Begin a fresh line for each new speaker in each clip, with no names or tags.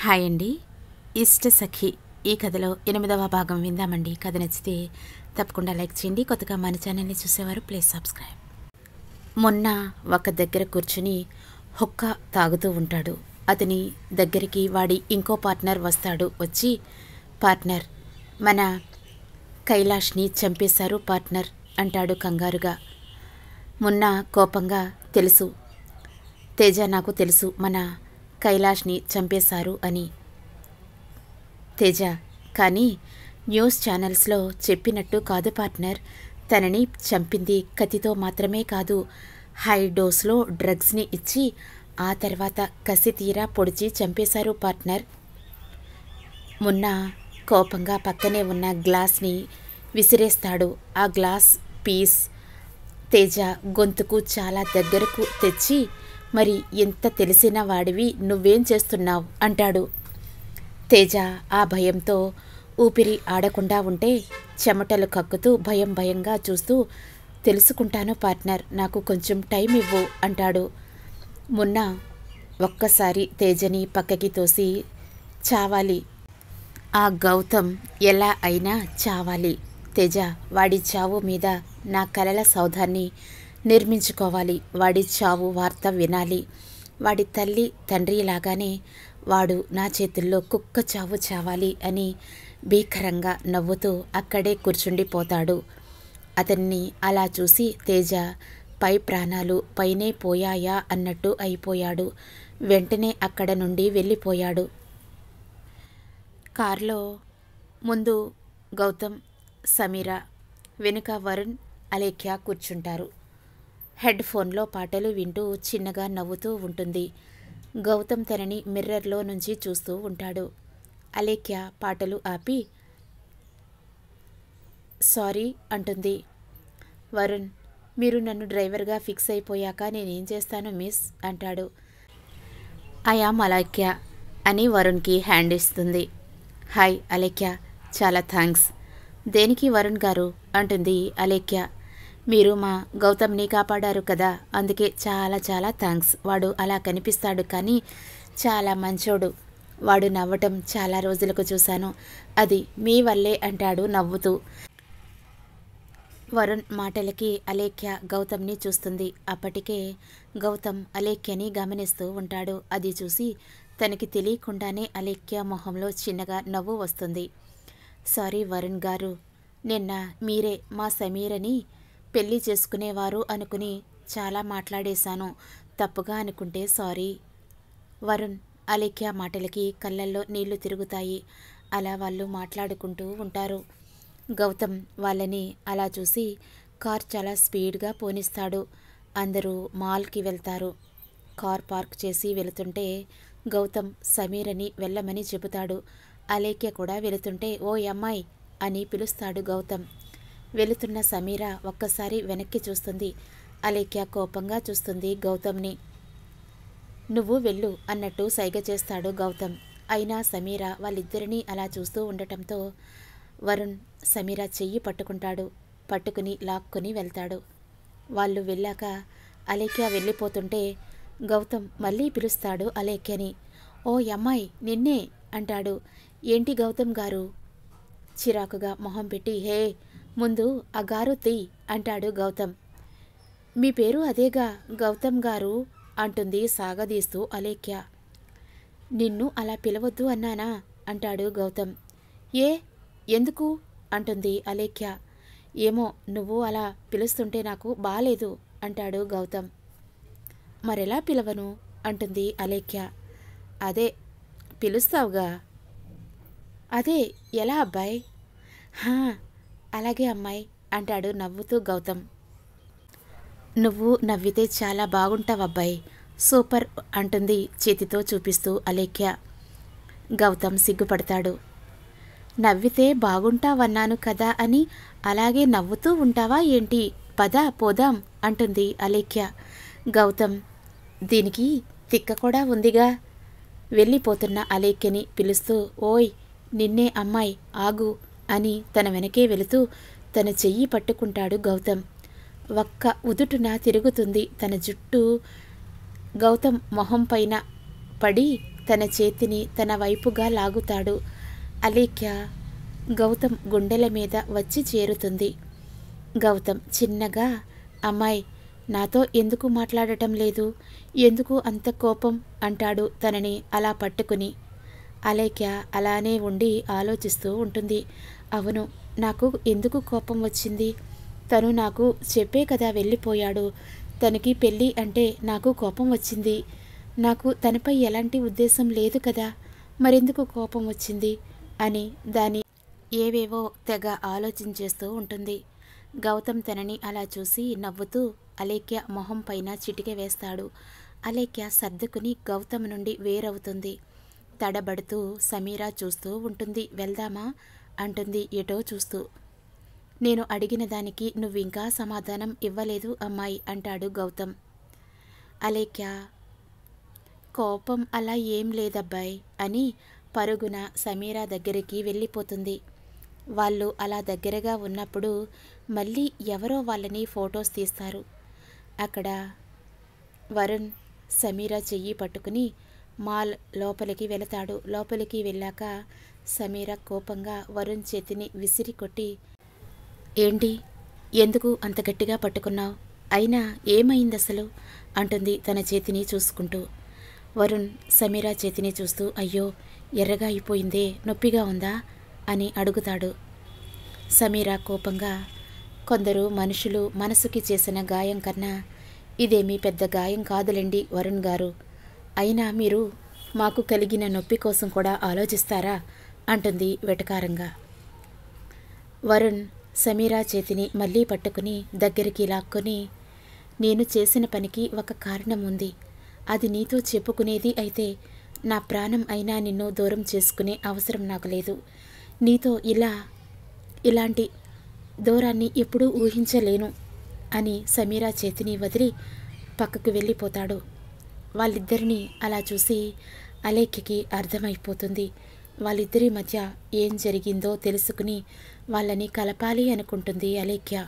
Hi అండి. ఇష్ట సఖి ఈ కథలో ఎనిమిదవ భాగం విందామండి. కథ నచ్చితే తప్పకుండా లైక్ చేయండి. కొత్తగా మన ఛానల్ని చూసేవారు ప్లీజ్ సబ్స్క్రైబ్. మొన్న ఒక దగ్గర కూర్చుని హొక్క తాగుతూ ఉంటాడు. అతని దగ్గరికి వాడి ఇంకో పార్ట్నర్ వస్తాడు. వచ్చి పార్ట్నర్ మన కైలాష్ని చంపేశారు పార్ట్నర్ అంటాడు కంగారుగా. మొన్న కోపంగా తెలుసు. తేజ నాకు తెలుసు. మన కైలాష్ని చంపేశారు అని. తేజ కానీ న్యూస్ ఛానల్స్లో చెప్పినట్టు కాదు పార్ట్నర్. తనని చంపింది కత్తితో మాత్రమే కాదు. హై డోస్లో డ్రగ్స్ని ఇచ్చి ఆ తర్వాత కసి తీరా పొడిచి చంపేశారు పార్ట్నర్. మొన్న కోపంగా పక్కనే ఉన్న గ్లాస్ని విసిరేస్తాడు. ఆ గ్లాస్ పీస్ తేజ గొంతుకు చాలా దగ్గరకు తెచ్చి మరి ఎంత తెలిసిన వాడివి నువ్వేం చేస్తున్నావు? అంటాడు. తేజ ఆ భయంతో ఊపిరి ఆడకుండా ఉంటే చెమటలు కక్కుతూ భయం భయంగా చూస్తూ తెలుసుకుంటాను పార్ట్నర్ నాకు కొంచెం టైం ఇవ్వు అంటాడు. మొన్న ఒక్కసారి తేజని పక్కకి తోసి చావాలి. ఆ గౌతమ్ ఎలా అయినా చావాలి. తేజ వాడి చావు మీద నా కలల సౌధాన్ని నిర్మించుకోవాలి. వాడి చావు వార్త వినాలి. వాడి తల్లి తండ్రి లాగానే వాడు నా చేతుల్లో కుక్క చావు చావాలి అని భీకరంగా నవ్వుతూ అక్కడే కూర్చుండిపోతాడు. అతన్ని అలా చూసి తేజ పై ప్రాణాలు పైనే పోయాయా అన్నట్టు అయిపోయాడు. వెంటనే అక్కడ నుండి వెళ్ళిపోయాడు. కారులో ముందు గౌతమ్ సమీర వెనుక వరుణ్ అలేఖ్య కూర్చుంటారు. హెడ్ ఫోన్లో పాటలు వింటూ చిన్నగా నవ్వుతూ ఉంటుంది. గౌతమ్ తనని మిర్రర్లో నుంచి చూస్తూ ఉంటాడు. అలేఖ్య పాటలు ఆపి సారీ అంటుంది. వరుణ్ మీరు నన్ను డ్రైవర్గా ఫిక్స్ అయిపోయాక నేనేం చేస్తాను మిస్? అంటాడు. ఐఆమ్ అలేఖ్య అని వరుణ్కి హ్యాండ్ ఇస్తుంది. హాయ్ అలేఖ్య చాలా థ్యాంక్స్ దేనికి వరుణ్ గారు? అంటుంది అలేఖ్య. మీరు మా గౌతమ్ని కాపాడారు కదా. అందుకే చాలా చాలా థ్యాంక్స్ వాడు అలా కనిపిస్తాడు కానీ చాలా మంచోడు. వాడు నవ్వటం చాలా రోజులకు చూశాను. అది మీ వల్లే అంటాడు నవ్వుతూ. వరుణ్ మాటలకి అలేఖ్య గౌతమ్ని చూస్తుంది. అప్పటికే గౌతమ్ అలేఖ్యని గమనిస్తూ ఉంటాడు. అది చూసి తనకి తెలియకుండానే అలేఖ్య మొహంలో చిన్నగా నవ్వు వస్తుంది. సారీ వరుణ్ గారు. నిన్న మీరే మా సమీరని పెళ్ళి చేసుకునేవారు అనుకుని చాలా మాట్లాడేశాను. తప్పుగా అనుకుంటే సారీ. వరుణ్ అలేఖ్య మాటలకి కళ్ళల్లో నీళ్ళు తిరుగుతాయి. అలా వాళ్ళు మాట్లాడుకుంటూ ఉంటారు. గౌతమ్ వాళ్ళని అలా చూసి కార్ చాలా స్పీడ్గా పోనిస్తాడు. అందరూ మాల్కి వెళ్తారు. కార్ పార్క్ చేసి వెళుతుంటే గౌతమ్ సమీరని వెళ్ళమని చెబుతాడు. అలేఖ్య కూడా వెళుతుంటే ఓ అమ్మాయి అని పిలుస్తాడు గౌతమ్. వెళుతున్న సమీర ఒక్కసారి వెనక్కి చూస్తుంది. అలేఖ్య కోపంగా చూస్తుంది గౌతమ్ని. నువ్వు వెళ్ళు అన్నట్టు సైగ చేస్తాడు గౌతమ్. అయినా సమీర వాళ్ళిద్దరినీ అలా చూస్తూ ఉండటంతో వరుణ్ సమీర చెయ్యి పట్టుకుంటాడు. పట్టుకుని లాక్కొని వెళ్తాడు. వాళ్ళు వెళ్ళాక అలేఖ్య వెళ్ళిపోతుంటే గౌతమ్ మళ్ళీ పిలుస్తాడు అలేఖ్యని. ఓ అమ్మాయి నిన్నే అంటాడు. ఏంటి గౌతమ్ గారు? చిరాకుగా మొహం పెట్టి హే ముందు ఆ గారు అంటాడు గౌతమ్. మీ పేరు అదేగా గౌతమ్ గారు? అంటుంది సాగదీస్తూ అలేఖ్య. నిన్ను అలా పిలవద్దు అన్నానా? అంటాడు గౌతమ్. ఏ? ఎందుకు? అంటుంది అలేఖ్య. ఏమో నువ్వు అలా పిలుస్తుంటే నాకు బాలేదు అంటాడు గౌతమ్. మరెలా పిలవను? అంటుంది అలేఖ్య. అదే పిలుస్తావుగా. అదే ఎలా అబ్బాయి? హా అలాగే అమ్మాయి అంటాడు నవ్వుతూ గౌతమ్. నువ్వు నవ్వితే చాలా బాగుంటావబ్బాయి సూపర్ అంటుంది చేతితో చూపిస్తూ అలేఖ్య. గౌతమ్ సిగ్గుపడతాడు. నవ్వితే బాగుంటావన్నాను కదా అని అలాగే నవ్వుతూ ఉంటావా ఏంటి? పద పోదాం అంటుంది అలేఖ్య. గౌతమ్ దీనికి తిక్క కూడా ఉందిగా. వెళ్ళిపోతున్న అలేఖ్యని పిలుస్తూ ఓయ్ నిన్నే అమ్మాయి ఆగు. అని తన వెనకే వెళుతూ తన చెయ్యి పట్టుకుంటాడు గౌతమ్. ఒక్క ఉదుటున తిరుగుతుంది తన జుట్టు. గౌతమ్ మొహం పైన పడి తన చేతిని తన వైపుగా లాగుతాడు. అలేఖ్య గౌతమ్ గుండెల మీద వచ్చి చేరుతుంది. గౌతమ్ చిన్నగా అమ్మాయి నాతో ఎందుకు మాట్లాడటం లేదు? ఎందుకు అంత కోపం? అంటాడు తనని అలా పట్టుకుని. అలేఖ్య అలానే ఉండి ఆలోచిస్తూ ఉంటుంది. అవును నాకు ఎందుకు కోపం వచ్చింది? తను నాకు చెప్పే కదా వెళ్ళిపోయాడు. తనకి పెళ్ళి అంటే నాకు కోపం వచ్చింది. నాకు తనపై ఎలాంటి ఉద్దేశం లేదు కదా మరెందుకు కోపం వచ్చింది? అని దాని ఏవేవో తెగ ఆలోచించేస్తూ ఉంటుంది. గౌతమ్ తనని అలా చూసి నవ్వుతూ అలేఖ్య మొహం పైన చిటికె వేస్తాడు. అలేఖ్య సర్దుకుని గౌతమ్ నుండి వేరవుతుంది. తడబడుతూ సమీరా చూస్తూ ఉంటుంది. వెళ్దామా? అంటుంది ఎటో చూస్తూ. నేను అడిగిన దానికి నువ్వింకా సమాధానం ఇవ్వలేదు అమ్మాయి అంటాడు గౌతమ్. అలేఖ్య కోపం అలా ఏం లేదబ్బాయ్ అని పరుగున సమీరా దగ్గరికి వెళ్ళిపోతుంది. వాళ్ళు అలా దగ్గరగా ఉన్నప్పుడు మళ్ళీ ఎవరో వాళ్ళని ఫొటోస్ తీస్తారు. అక్కడ వరుణ్ సమీరా చెయ్యి పట్టుకుని మాల్ లోపలికి వెళతాడు. లోపలికి వెళ్ళాక సమీర కోపంగా వరుణ్ చేతిని విసిరి కొట్టి ఏంటి? ఎందుకు అంత గట్టిగా పట్టుకున్నావు? అయినా ఏమైంది అసలు అంటుంది తన చేతిని చూసుకుంటూ. వరుణ్ సమీరా చేతిని చూస్తూ అయ్యో ఎర్రగా అయిపోయిందే నొప్పిగా ఉందా? అని అడుగుతాడు. సమీరా కోపంగా కొందరు మనుషులు మనసుకి చేసిన గాయం కన్నా ఇదేమీ పెద్ద గాయం కాదులేండి వరుణ్ గారు. అయినా మీరు మాకు కలిగిన నొప్పి కోసం కూడా ఆలోచిస్తారా? అంటుంది వెటకారంగా. వరుణ్ సమీరా చేతిని మళ్ళీ పట్టుకుని దగ్గరికి లాక్కొని నేను చేసిన పనికి ఒక కారణం ఉంది. అది నీతో చెప్పుకునేది అయితే నా ప్రాణం అయినా నిన్ను దూరం చేసుకునే అవసరం నాకు లేదు. నీతో ఇలా ఇలాంటి దూరాన్ని ఎప్పుడూ ఊహించలేను అని సమీరా చేతిని వదిలి పక్కకు వెళ్ళిపోతాడు. వాళ్ళిద్దరినీ అలా చూసి అలేఖ్యకి అర్థమైపోతుంది. వాళ్ళిద్దరి మధ్య ఏం జరిగిందో తెలుసుకుని వాళ్ళని కలపాలి అనుకుంటుంది అలేఖ్య.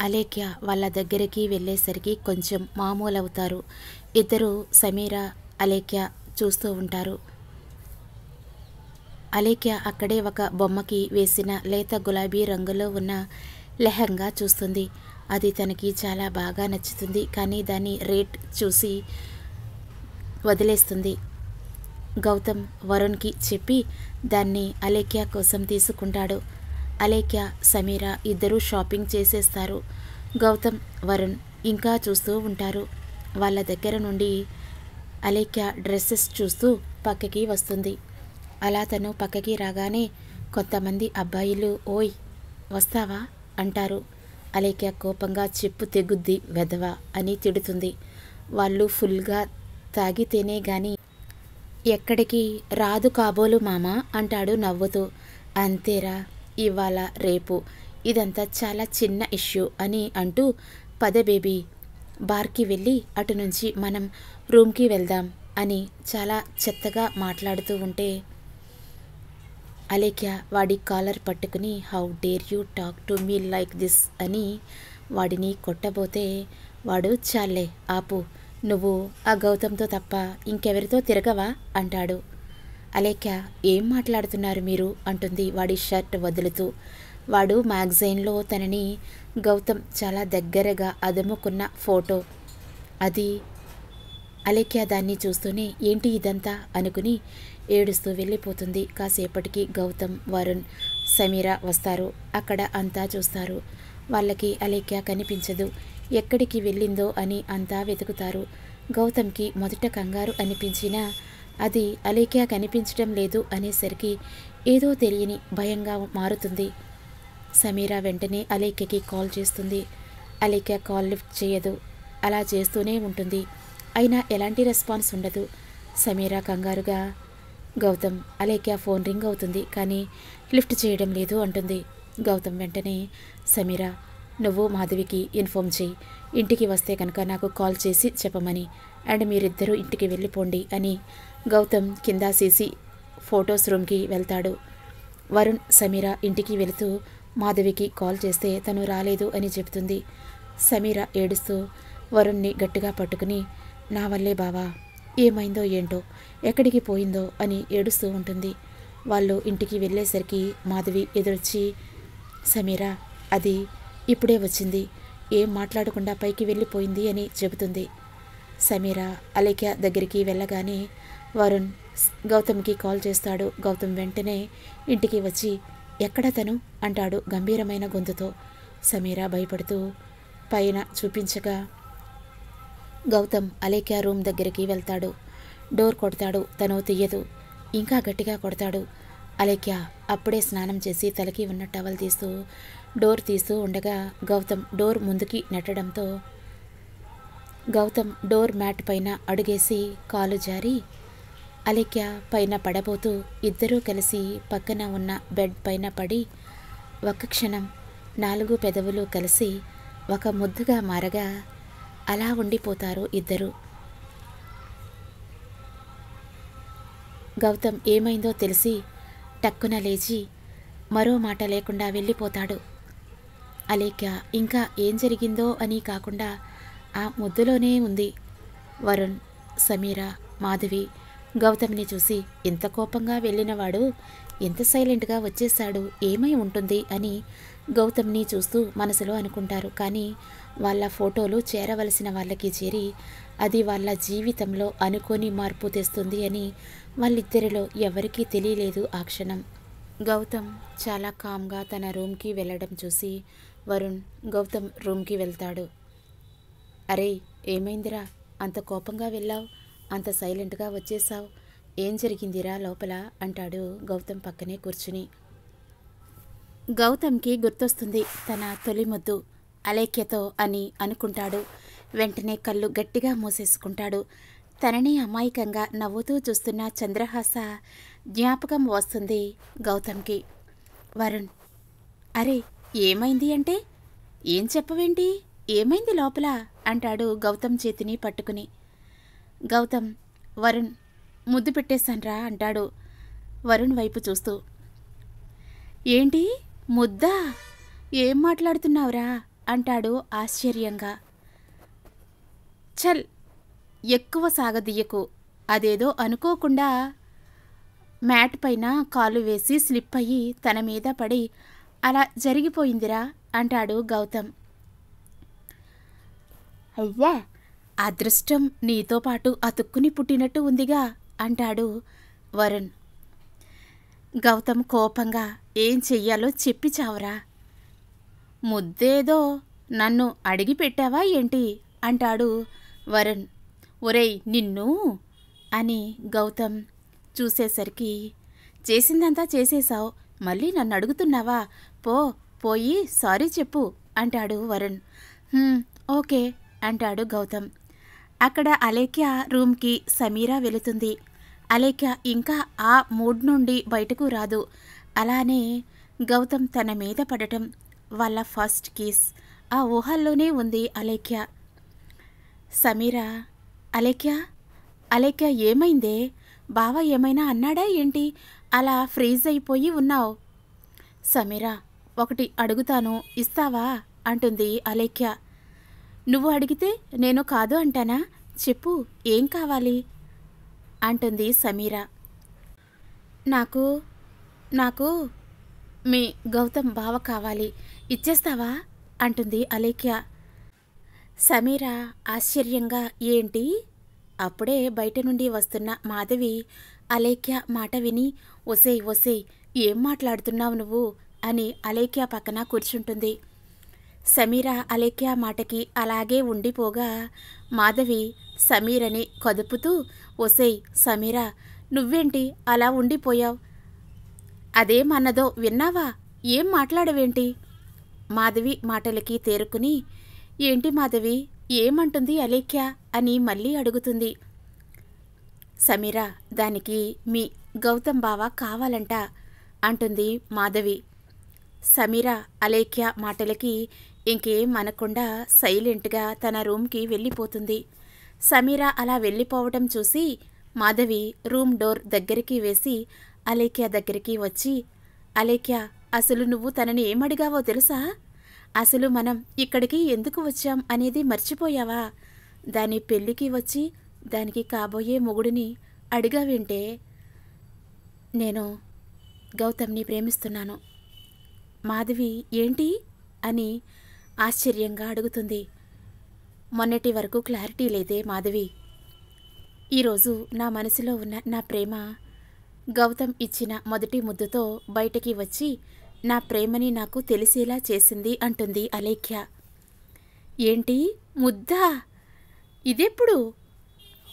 అలేఖ్య వాళ్ళ దగ్గరికి వెళ్ళేసరికి కొంచెం మామూలవుతారు. ఇద్దరు సమీర అలేఖ్య చూస్తూ ఉంటారు. అలేఖ్య అక్కడే ఒక బొమ్మకి వేసిన లేత గులాబీ రంగులో ఉన్న లెహంగా చూస్తుంది. అది తనకి చాలా బాగా నచ్చుతుంది. కానీ దాని రేట్ చూసి వదిలేస్తుంది. గౌతమ్ వరుణ్కి చెప్పి దాన్ని అలేఖ్య కోసం తీసుకుంటాడు. అలేఖ్య సమీర ఇద్దరూ షాపింగ్ చేసేస్తారు. గౌతమ్ వరుణ్ ఇంకా చూస్తూ ఉంటారు. వాళ్ళ దగ్గర నుండి అలేఖ్య డ్రెస్సెస్ చూస్తూ పక్కకి వస్తుంది. అలా తను పక్కకి రాగానే కొంతమంది అబ్బాయిలు ఓయ్ వస్తావా? అంటారు. అలేఖ్య కోపంగా చెప్పు తెగుద్ది వెధవా అని తిడుతుంది. వాళ్ళు ఫుల్గా తాగితేనే గాని ఎక్కడికి రాదు కాబోలు మామ అంటాడు నవ్వుతూ. అంతేరా ఇవాళ రేపు. ఇదంతా చాలా చిన్న ఇష్యూ అని అంటూ పద బేబీ బార్కి వెళ్ళి అటు నుంచి మనం రూమ్కి వెళ్దాం అని చాలా చెత్తగా మాట్లాడుతూ ఉంటే అలేఖ్య వాడి కాలర్ పట్టుకుని how dare you talk to me like this? అని వాడిని కొట్టబోతే వాడు చాలే ఆపు నువ్వు ఆ గౌతమ్తో తప్ప ఇంకెవరితో తిరగవా? అంటాడు. అలేఖ్య ఏం మాట్లాడుతున్నారు మీరు? అంటుంది వాడి షర్ట్ వదులుతూ. వాడు మ్యాగజైన్లో తనని గౌతమ్ చాలా దగ్గరగా అదుముకున్న ఫోటో. అది అలేఖ్య దాన్ని చూస్తూనే ఏంటి ఇదంతా? అనుకుని ఏడుస్తూ వెళ్ళిపోతుంది. కాసేపటికి గౌతమ్ వరుణ్ సమీర వస్తారు. అక్కడ అంతా చూస్తారు. వాళ్ళకి అలేఖ్య కనిపించదు. ఎక్కడికి వెళ్ళిందో అని అంతా వెతుకుతారు. గౌతమ్కి మొదట కంగారు అనిపించినా అది అలేఖ్య కనిపించడం లేదు అనేసరికి ఏదో తెలియని భయంగా మారుతుంది. సమీరా వెంటనే అలేఖ్యకి కాల్ చేస్తుంది. అలేఖ్య కాల్ లిఫ్ట్ చేయదు. అలా చేస్తూనే ఉంటుంది. అయినా ఎలాంటి రెస్పాన్స్ ఉండదు. సమీరా కంగారుగా గౌతమ్ అలేఖ్య ఫోన్ రింగ్ అవుతుంది కానీ లిఫ్ట్ చేయడం లేదు అంటుంది. గౌతమ్ వెంటనే సమీరా నువ్వు మాధవికి ఇన్ఫామ్ చేయి. ఇంటికి వస్తే కనుక నాకు కాల్ చేసి చెప్పమని. అండ్ మీరిద్దరూ ఇంటికి వెళ్ళిపోండి అని గౌతమ్ కింద సీసీ ఫొటోస్ రూమ్కి వెళ్తాడు. వరుణ్ సమీర ఇంటికి వెళుతూ మాధవికి కాల్ చేస్తే తను రాలేదు అని చెబుతుంది. సమీర ఏడుస్తూ వరుణ్ణి గట్టిగా పట్టుకుని నా వల్లే బావా ఏమైందో ఏంటో ఎక్కడికి పోయిందో అని ఏడుస్తూ ఉంటుంది. వాళ్ళు ఇంటికి వెళ్ళేసరికి మాధవి ఎదురొచ్చి సమీరా అది ఇప్పుడే వచ్చింది. ఏం మాట్లాడకుండా పైకి వెళ్ళిపోయింది అని చెబుతుంది. సమీరా అలేఖ్య దగ్గరికి వెళ్ళగానే వరుణ్ గౌతమ్కి కాల్ చేస్తాడు. గౌతమ్ వెంటనే ఇంటికి వచ్చి ఎక్కడ తను? అంటాడు గంభీరమైన గొంతుతో. సమీరా భయపడుతూ పైన చూపించగా గౌతమ్ అలేఖ్య రూమ్ దగ్గరికి వెళ్తాడు. డోర్ కొడతాడు తను తీయదు. ఇంకా గట్టిగా కొడతాడు. అలేఖ్య అప్పుడే స్నానం చేసి తలకి ఉన్న టవల్ తీస్తూ డోర్ తీస్తూ ఉండగా గౌతమ్ డోర్ ముందుకి నెట్టడంతో గౌతమ్ డోర్ మ్యాట్ పైన అడుగేసి కాలు జారి అలేఖ్య పైన పడబోతూ ఇద్దరూ కలిసి పక్కన ఉన్న బెడ్ పైన పడి ఒక్క క్షణం నాలుగు పెదవులు కలిసి ఒక ముద్దుగా మారగా అలా ఉండిపోతారు ఇద్దరు. గౌతమ్ ఏమైందో తెలిసి టక్కున లేచి మరో మాట లేకుండా వెళ్ళిపోతాడు. అలేఖ్య ఇంకా ఏం జరిగిందో అని కాకుండా ఆ ముద్దులోనే ఉంది. వరుణ్ సమీర మాధవి గౌతమ్ని చూసి ఇంత కోపంగా వెళ్ళినవాడు ఎంత సైలెంట్గా వచ్చేశాడు ఏమై ఉంటుంది అని గౌతమ్ని చూస్తూ మనసులో అనుకుంటారు. కానీ వాళ్ళ ఫోటోలు చేరవలసిన వాళ్ళకి చేరి అది వాళ్ళ జీవితంలో అనుకోని మార్పు తెస్తుంది అని వాళ్ళిద్దరిలో ఎవరికీ తెలియలేదు ఆ క్షణం. గౌతమ్ చాలా కామ్గా తన రూమ్కి వెళ్ళడం చూసి వరుణ్ గౌతమ్ రూమ్కి వెళ్తాడు. అరే ఏమైందిరా? అంత కోపంగా వెళ్ళావు? అంత సైలెంట్గా వచ్చేసావు? ఏం జరిగిందిరా లోపల? అంటాడు గౌతమ్ పక్కనే కూర్చుని. గౌతమ్కి గుర్తొస్తుంది తన తొలి ముద్దు. అలేఖ్యతో అని అనుకుంటాడు. వెంటనే కళ్ళు గట్టిగా మూసేసుకుంటాడు. తనని అమాయకంగా నవ్వుతూ చూస్తున్న చంద్రహాస జ్ఞాపకం వస్తుంది గౌతమ్కి. వరుణ్ అరే ఏమైంది అంటే? ఏం చెప్పవేంటి? ఏమైంది లోపల? అంటాడు గౌతమ్ చేతిని పట్టుకుని. గౌతమ్ వరుణ్ ముద్దు పెట్టేశాన్రా అంటాడు వరుణ్ వైపు చూస్తూ. ఏంటి? ముద్దా? ఏం మాట్లాడుతున్నావురా? అంటాడు ఆశ్చర్యంగా. చల్! ఎక్కువ సాగదీయకు. అదేదో అనుకోకుండా మ్యాట్ పైన కాలు వేసి స్లిప్ అయ్యి తన మీద పడి అలా జరిగిపోయిందిరా అంటాడు గౌతమ్. అవ్వా అదృష్టం నీతో పాటు అతుక్కుని పుట్టినట్టు ఉందిగా అంటాడు వరుణ్. గౌతమ్ కోపంగా ఏం చెయ్యాలో చెప్పి చావరా. ముద్దేదో నన్ను అడిగి పెట్టావా ఏంటి? అంటాడు వరుణ్. ఒరేయ్ నిన్ను! అని గౌతమ్ చూసేసరికి చేసిందంతా చేసేశావు మళ్ళీ నన్ను అడుగుతున్నావా? పో పోయి సారీ చెప్పు అంటాడు వరుణ్. ఓకే అంటాడు గౌతమ్. అక్కడ అలేఖ్య రూమ్కి సమీరా వెళుతుంది. అలేఖ్య ఇంకా ఆ మూడ్ నుండి బయటకు రాదు. అలానే గౌతమ్ తన మీద పడటం వాళ్ళ ఫస్ట్ కిస్. ఆ ఊహల్లోనే ఉంది అలేఖ్య. సమీరా అలేఖ్య అలేఖ్య ఏమైందే? బావ ఏమైనా అన్నాడా ఏంటి? అలా ఫ్రీజ్ అయిపోయి ఉన్నావు. సమీరా ఒకటి అడుగుతాను ఇస్తావా? అంటుంది అలేఖ్య. నువ్వు అడిగితే నేను కాదు అంటానా? చెప్పు ఏం కావాలి? అంటుంది సమీరా. నాకు నాకు మీ గౌతమ్ బావ కావాలి. ఇచ్చేస్తావా? అంటుంది అలేఖ్య. సమీరా ఆశ్చర్యంగా ఏంటి? అప్పుడే బయట నుండి వస్తున్న మాధవి అలేఖ్య మాట విని ఒసేయ్ ఒసేయ్ ఏం మాట్లాడుతున్నావు నువ్వు? అని అలేఖ్య పక్కన కూర్చుంటుంది. సమీర అలేఖ్య మాటకి అలాగే ఉండిపోగా మాధవి సమీరని కదుపుతూ ఒసేయ్ సమీర నువ్వేంటి అలా ఉండిపోయావు? అదేమన్నదో విన్నావా? ఏం మాట్లాడవేంటి? మాధవి మాటలకి తేరుకుని ఏంటి మాధవి ఏమంటుంది అలేఖ్య? అని మళ్ళీ అడుగుతుంది. సమీర దానికి మీ గౌతమ్ బావ కావాలంట అంటుంది మాధవి. సమీర అలేఖ్య మాటలకి ఇంకేం అనకుండా సైలెంట్గా తన రూమ్కి వెళ్ళిపోతుంది. సమీర అలా వెళ్ళిపోవటం చూసి మాధవి రూమ్ డోర్ దగ్గరికి వేసి అలేఖ్య దగ్గరికి వచ్చి అలేఖ్య అసలు నువ్వు తనని ఏమడిగావో తెలుసా? అసలు మనం ఇక్కడికి ఎందుకు వచ్చాం అనేది మర్చిపోయావా? దాని పెళ్ళికి వచ్చి దానికి కాబోయే మొగుడిని అడిగావేంటే నేను గౌతమ్ని ప్రేమిస్తున్నాను. మాధవి ఏంటి? అని ఆశ్చర్యంగా అడుగుతుంది. మొన్నటి వరకు క్లారిటీ లేదే మాధవి. ఈరోజు నా మనసులో ఉన్న నా ప్రేమ గౌతమ్ ఇచ్చిన మొదటి ముద్దుతో బయటికి వచ్చి నా ప్రేమని నాకు తెలిసేలా చేసింది అంటుంది అలేఖ్య. ఏంటి? ముద్దా? ఇదెప్పుడు?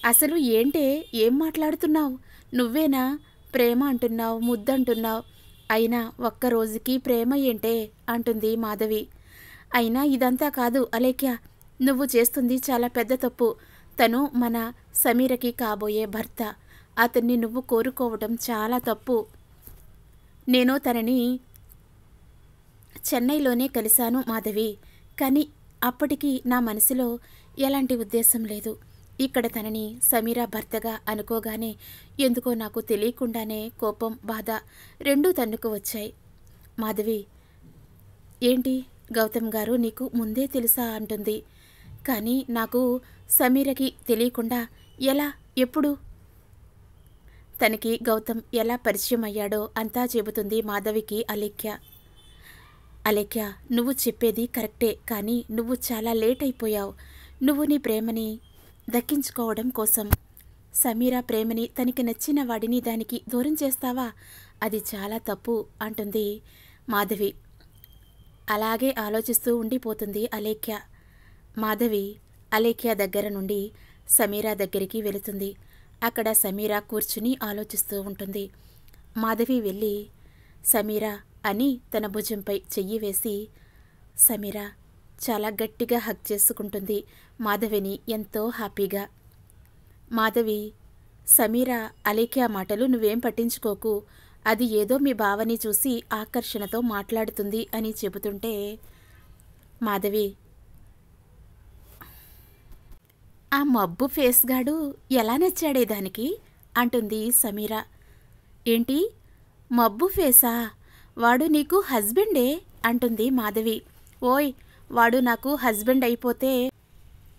అసలు ఏంటే? ఏం మాట్లాడుతున్నావు? నువ్వేనా? ప్రేమ అంటున్నావు ముద్దంటున్నావు అయినా ఒక్క రోజుకి ప్రేమ ఏంటే? అంటుంది మాధవి. అయినా ఇదంతా కాదు అలేఖ్య. నువ్వు చేస్తుంది చాలా పెద్ద తప్పు. తను మన సమీరకి కాబోయే భర్త. అతన్ని నువ్వు కోరుకోవటం చాలా తప్పు. నేను తనని చెన్నైలోనే కలిశాను మాధవి. కానీ అప్పటికి నా మనసులో ఎలాంటి ఉద్దేశం లేదు. ఇక్కడ తనని సమీరా భర్తగా అనుకోగానే ఎందుకో నాకు తెలియకుండానే కోపం బాధ రెండూ తన్నుకు వచ్చాయి. మాధవి ఏంటి గౌతమ్ గారు నీకు ముందే తెలుసా అంటుంది. కానీ నాకు సమీరకి తెలియకుండా ఎలా ఎప్పుడు? తనకి గౌతమ్ ఎలా పరిచయం అయ్యాడో అంతా చెబుతుంది మాధవికి అలేఖ్య. అలేఖ్య నువ్వు చెప్పేది కరెక్టే కానీ నువ్వు చాలా లేట్ అయిపోయావు. నువ్వు నీ ప్రేమని దక్కించుకోవడం కోసం. సమీరా ప్రేమని తనకి నచ్చిన వాడిని దానికి దూరం చేస్తావా? అది చాలా తప్పు అంటుంది మాధవి. అలాగే ఆలోచిస్తూ ఉండిపోతుంది అలేఖ్య. మాధవి అలేఖ్య దగ్గర నుండి సమీరా దగ్గరికి వెళుతుంది. అక్కడ సమీరా కూర్చుని ఆలోచిస్తూ ఉంటుంది. మాధవి వెళ్ళి సమీరా అని తన భుజంపై చెయ్యి వేసి సమీరా చాలా గట్టిగా హక్ చేసుకుంటుంది. మాధవిని ఎంతో హ్యాపీగా. మాధవి సమీరా అలేఖ్య మాటలు నువ్వేం పట్టించుకోకు. అది ఏదో మీ బావని చూసి ఆకర్షణతో మాట్లాడుతుంది అని చెబుతుంటే మాధవి ఆ మబ్బు ఫేస్ గాడు ఎలా నచ్చాడే దానికి? అంటుంది సమీరా. ఏంటి? మబ్బు ఫేసా? వాడు నీకు హస్బెండే? అంటుంది మాధవి. ఓయ్ వాడు నాకు హస్బెండ్ అయిపోతే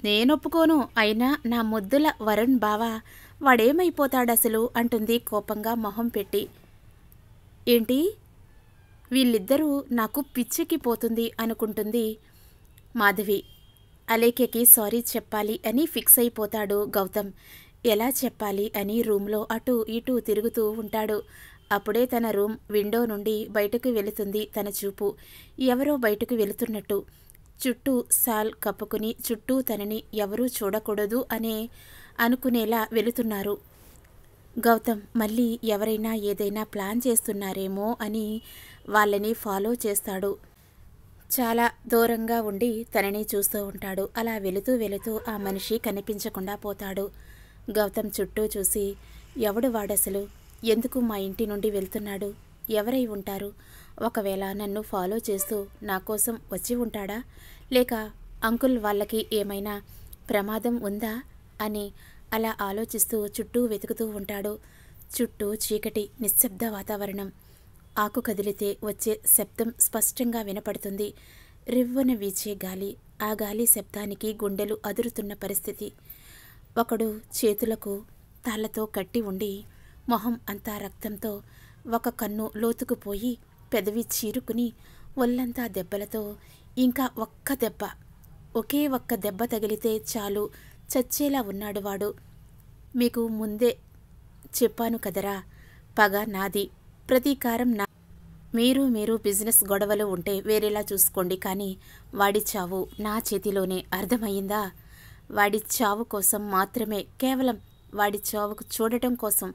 నేనొప్పుకోను అయినా నా ముద్దుల వరుణ్ బావా వాడేమైపోతాడసలు అంటుంది కోపంగా మొహం పెట్టి. ఏంటి? వీళ్ళిద్దరూ నాకు పిచ్చికి పోతుంది అనుకుంటుంది మాధవి. అలేఖ్యకి సారీ చెప్పాలి అని ఫిక్స్ అయిపోతాడు గౌతమ్. ఎలా చెప్పాలి అని రూమ్లో అటు ఇటు తిరుగుతూ ఉంటాడు. అప్పుడే తన రూమ్ విండో నుండి బయటకు వెళుతుంది తన చూపు. ఎవరో బయటకు వెళుతున్నట్టు. చుట్టూ సాల్ కప్పుకుని చుట్టూ తనని ఎవరూ చూడకూడదు అనే అనుకునేలా వెళుతున్నారు. గౌతమ్ మళ్ళీ ఎవరైనా ఏదైనా ప్లాన్ చేస్తున్నారేమో అని వాళ్ళని ఫాలో చేస్తాడు. చాలా దూరంగా ఉండి తనని చూస్తూ ఉంటాడు. అలా వెళుతూ వెళుతూ ఆ మనిషి కనిపించకుండా పోతాడు. గౌతమ్ చుట్టూ చూసి ఎవడు వాడసలు? ఎందుకు మా ఇంటి నుండి వెళ్తున్నాడు? ఎవరై ఉంటారు? ఒకవేళ నన్ను ఫాలో చేస్తూ నా కోసం వచ్చి ఉంటాడా? లేక అంకుల్ వాళ్ళకి ఏమైనా ప్రమాదం ఉందా? అని అలా ఆలోచిస్తూ చుట్టూ వెతుకుతూ ఉంటాడు. చుట్టూ చీకటి నిశ్శబ్ద వాతావరణం. ఆకు కదిలితే వచ్చే శబ్దం స్పష్టంగా వినపడుతుంది. రివ్వన వీచే గాలి ఆ గాలి శబ్దానికి గుండెలు అదురుతున్న పరిస్థితి. ఒకడు చేతులకు తాళ్ళతో కట్టి ఉండి మొహం అంతా రక్తంతో ఒక కన్ను లోతుకుపోయి పెదవి చీరుకుని ఒళ్ళంతా దెబ్బలతో ఇంకా ఒక్క దెబ్బ. ఒకే ఒక్క దెబ్బ తగిలితే చాలు చచ్చేలా ఉన్నాడు వాడు. మీకు ముందే చెప్పాను కదరా పగ నాది. ప్రతీకారం నా. మీరు మీరు బిజినెస్ గొడవలు ఉంటే వేరేలా చూసుకోండి కానీ వాడి చావు నా చేతిలోనే అర్థమయ్యిందా? వాడి చావు కోసం మాత్రమే కేవలం వాడి చావుకు చూడటం కోసం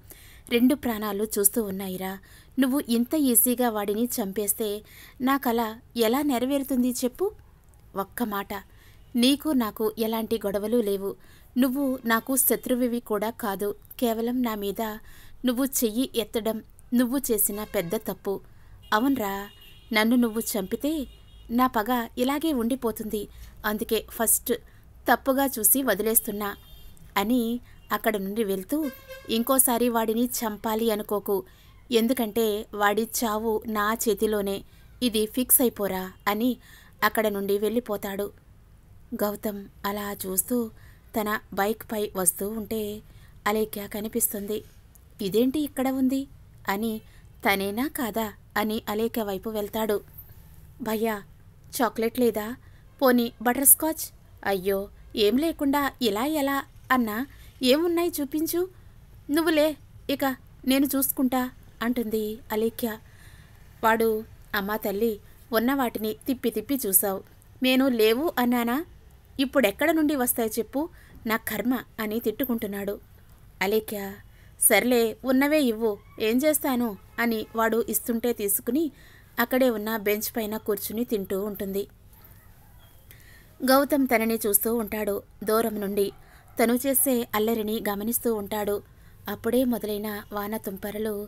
రెండు ప్రాణాలు చూస్తూ ఉన్నాయిరా. నువ్వు ఇంత ఈజీగా వాడిని చంపేస్తే నా కల ఎలా నెరవేరుతుంది చెప్పు. ఒక్క మాట. నీకు నాకు ఎలాంటి గొడవలు లేవు. నువ్వు నాకు శత్రువివి కూడా కాదు. కేవలం నా మీద నువ్వు చెయ్యి ఎత్తడం నువ్వు చేసిన పెద్ద తప్పు. అవునరా. నన్ను నువ్వు చంపితే నా పగ ఇలాగే ఉండిపోతుంది. అందుకే ఫస్ట్ తప్పుగా చూసి వదిలేస్తున్నా అని అక్కడ నుండి వెళ్తూ ఇంకోసారి వాడిని చంపాలి అనుకోకు. ఎందుకంటే వాడి చావు నా చేతిలోనే. ఇది ఫిక్స్ అయిపోరా అని అక్కడ నుండి వెళ్ళిపోతాడు. గౌతమ్ అలా చూస్తూ తన బైక్పై వస్తూ ఉంటే అలేఖ్య కనిపిస్తుంది. ఇదేంటి ఇక్కడ ఉంది? అని తనేనా కాదా? అని అలేఖ్య వైపు వెళ్తాడు. భయ్యా చాక్లెట్ లేదా? పోనీ బటర్ స్కాచ్? అయ్యో ఏం లేకుండా ఇలా ఎలా? అన్నా ఏమున్నాయి చూపించు. నువ్వులే ఇక నేను చూసుకుంటా అంటుంది అలేఖ్య. వాడు అమ్మా తల్లి ఉన్న వాటిని తిప్పి తిప్పి చూసావు నేను లేవు అన్నానా? ఇప్పుడెక్కడ నుండి వస్తాయి చెప్పు నా కర్మ అని తిట్టుకుంటున్నాడు. అలేఖ్య సర్లే ఉన్నవే ఇవ్వు ఏం చేస్తాను? అని వాడు ఇస్తుంటే తీసుకుని అక్కడే ఉన్న బెంచ్ పైన కూర్చుని తింటూ ఉంటుంది. గౌతమ్ తనని చూస్తూ ఉంటాడు. దూరం నుండి తను చేసే అల్లరిని గమనిస్తూ ఉంటాడు. అప్పుడే మొదలైన వాన తుంపరలు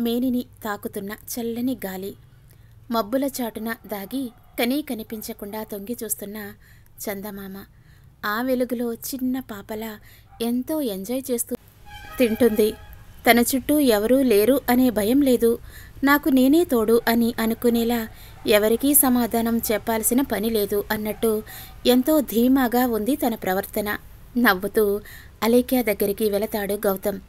మేనిని తాకుతున్న చల్లని గాలి. మబ్బుల చాటున దాగి కనీ కనిపించకుండా తొంగి చూస్తున్న చందమామ. ఆ వెలుగులో చిన్న పాపల ఎంతో ఎంజాయ్ చేస్తూ తింటుంది. తన చుట్టూ ఎవరూ లేరు అనే భయం లేదు. నాకు నేనే తోడు అని అనుకునేలా ఎవరికీ సమాధానం చెప్పాల్సిన పని లేదు అన్నట్టు ఎంతో ధీమాగా ఉంది తన ప్రవర్తన. నవ్వుతూ అలేఖ్య దగ్గరికి వెళతాడు గౌతమ్.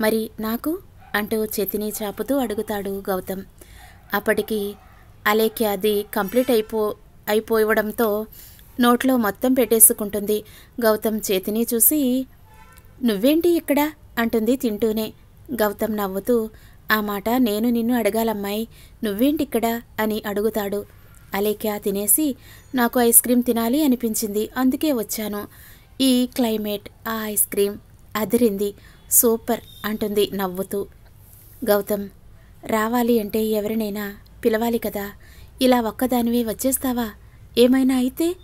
మరి నాకు? అంటూ చేతిని చాపుతూ అడుగుతాడు గౌతమ్. అప్పటికి అలేఖ్య అది కంప్లీట్ అయిపో అయిపోవడంతో నోట్లో మొత్తం పెట్టేసుకుంటుంది. గౌతమ్ చేతిని చూసి నువ్వేంటి ఇక్కడ? అంటుంది తింటూనే. గౌతమ్ నవ్వుతూ ఆ మాట నేను నిన్ను అడగాలమ్మాయి. నువ్వేంటిక్కడ అని అడుగుతాడు. అలేఖ్య తినేసి నాకు ఐస్ క్రీమ్ తినాలి అనిపించింది. అందుకే వచ్చాను. ఈ క్లైమేట్ ఆ ఐస్ క్రీమ్ అదిరింది. సూపర్ అంటుంది నవ్వుతూ. గౌతమ్ రావాలి అంటే ఎవరినైనా పిలవాలి కదా? ఇలా ఒక్కదానివే వచ్చేస్తావా? ఏమైనా అయితే?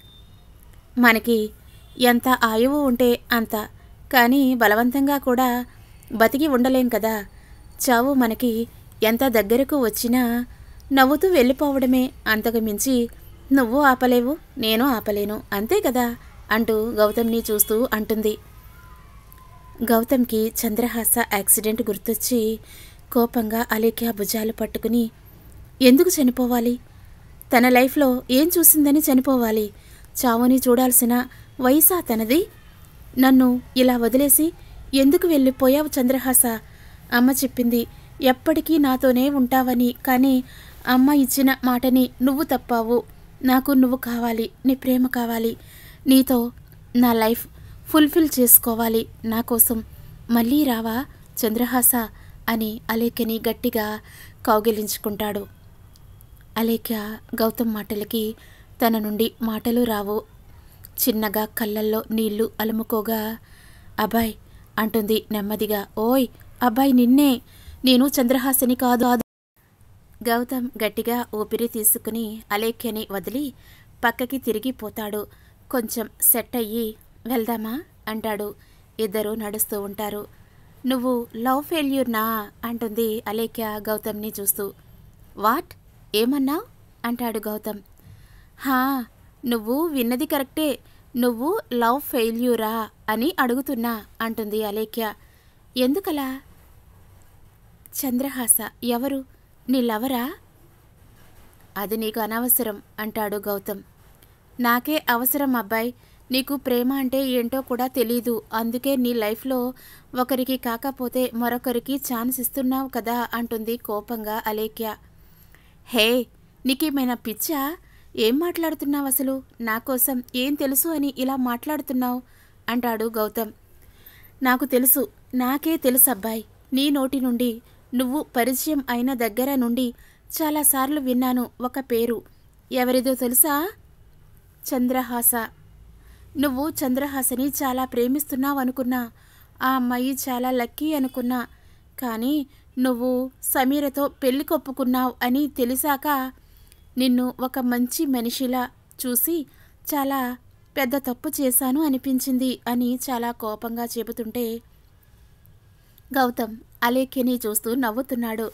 మనకి ఎంత ఆయువు ఉంటే అంత. కానీ బలవంతంగా కూడా బతికి ఉండలేం కదా? చావు మనకి ఎంత దగ్గరకు వచ్చినా నవ్వుతూ వెళ్ళిపోవడమే. అంతకు మించి నువ్వు ఆపలేవు నేను ఆపలేను. అంతే కదా? అంటూ గౌతమ్ని చూస్తూ అంటుంది. గౌతమ్కి చంద్రహాస యాక్సిడెంట్ గుర్తొచ్చి కోపంగా అలేఖ్య భుజాలు పట్టుకుని ఎందుకు చనిపోవాలి? తన లైఫ్లో ఏం చూసిందని చనిపోవాలి. చావుని చూడాల్సిన వయసా తనది? నన్ను ఇలా వదిలేసి ఎందుకు వెళ్ళిపోయావు చంద్రహాస? అమ్మ చెప్పింది ఎప్పటికీ నాతోనే ఉంటావని కానీ అమ్మ ఇచ్చిన మాటని నువ్వు తప్పావు. నాకు నువ్వు కావాలి నీ ప్రేమ కావాలి. నీతో నా లైఫ్ ఫుల్ఫిల్ చేసుకోవాలి నా కోసం. మళ్ళీ రావా చంద్రహాస? అని అలేఖని గట్టిగా కౌగిలించుకుంటాడు. అలేఖ్య గౌతమ్ మాటలకి తన నుండి మాటలు రావు. చిన్నగా కళ్ళల్లో నీళ్ళు అలుముకోగా అబ్బాయ్ అంటుంది నెమ్మదిగా ఓయ్ అబ్బాయి నిన్నే. నేను చంద్రహాసని కాదు. కాదు." గౌతమ్ గట్టిగా ఊపిరి తీసుకుని అలేఖ్యని వదిలి పక్కకి తిరిగిపోతాడు కొంచెం సెట్ అయ్యి వెళ్దామా? అంటాడు. ఇద్దరు నడుస్తూ ఉంటారు. నువ్వు లవ్ ఫెయిల్యూర్నా? అంటుంది అలేఖ్య గౌతమ్ని చూస్తూ. వాట్? ఏమన్నావు? అంటాడు గౌతమ్. హా నువ్వు విన్నది కరెక్టే. నువ్వు లవ్ ఫెయిల్యూరా? అని అడుగుతున్నా అంటుంది అలేఖ్య. ఎందుకలా? చంద్రహాస ఎవరు? నీ లవరా? అది నీకు అనవసరం అంటాడు గౌతమ్. నాకే అవసరం అబ్బాయి. నీకు ప్రేమ అంటే ఏంటో కూడా తెలీదు. అందుకే నీ లైఫ్లో ఒకరికి కాకపోతే మరొకరికి ఛాన్స్ ఇస్తున్నావు కదా అంటుంది కోపంగా అలేఖ్య. హే నీకేమైనా పిచ్చా? ఏం మాట్లాడుతున్నావు అసలు? నా కోసం ఏం తెలుసు అని ఇలా మాట్లాడుతున్నావు? అంటాడు గౌతమ్. నాకు తెలుసు. నాకే తెలుసు అబ్బాయి. నీ నోటి నుండి నువ్వు పరిచయం అయిన దగ్గర నుండి చాలాసార్లు విన్నాను ఒక పేరు. ఎవరిదో తెలుసా? చంద్రహాస. నువ్వు చంద్రహాసని చాలా ప్రేమిస్తున్నావు అనుకున్నా. ఆ అమ్మాయి చాలా లక్కీ అనుకున్నా. కానీ నువ్వు సమీరతో పెళ్ళి కొప్పుకున్నావు అని తెలిసాక నిన్ను ఒక మంచి మనిషిలా చూసి చాలా పెద్ద తప్పు చేశాను అనిపించింది అని చాలా కోపంగా చెబుతుంటే గౌతమ్ అలేఖ్యని చూస్తూ నవ్వుతున్నాడు.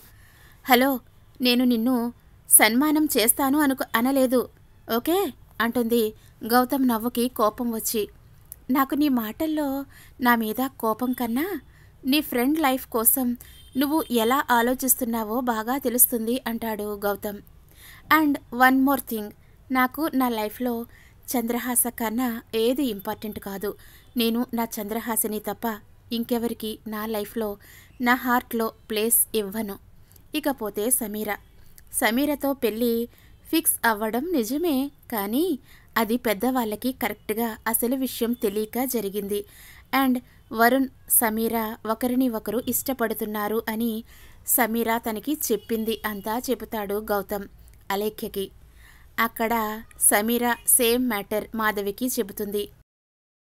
హలో నేను నిన్ను సన్మానం చేస్తాను అనుకు అనలేదు. ఓకే? అంటుంది. గౌతమ్ నవ్వుకి కోపం వచ్చి నాకు నీ మాటల్లో నా మీద కోపం కన్నా నీ ఫ్రెండ్ లైఫ్ కోసం నువ్వు ఎలా ఆలోచిస్తున్నావో బాగా తెలుస్తుంది అంటాడు Gautam. And one more thing నాకు నా లైఫ్లో చంద్రహాస కన్నా ఏది ఇంపార్టెంట్ కాదు. నేను నా చంద్రహాసని తప్ప ఇంకెవరికి నా లైఫ్లో నా హార్ట్లో ప్లేస్ ఇవ్వను. ఇకపోతే సమీర. సమీరతో పెళ్ళి ఫిక్స్ అవ్వడం నిజమే కానీ అది పెద్దవాళ్ళకి కరెక్ట్గా అసలు విషయం తెలియక జరిగింది. అండ్ వరుణ్ సమీరా ఒకరిని ఒకరు ఇష్టపడుతున్నారు అని సమీరా తనకి చెప్పింది అంతా చెబుతాడు గౌతమ్ అలేఖ్యకి. అక్కడ సమీరా సేమ్ మ్యాటర్ మాధవికి చెబుతుంది.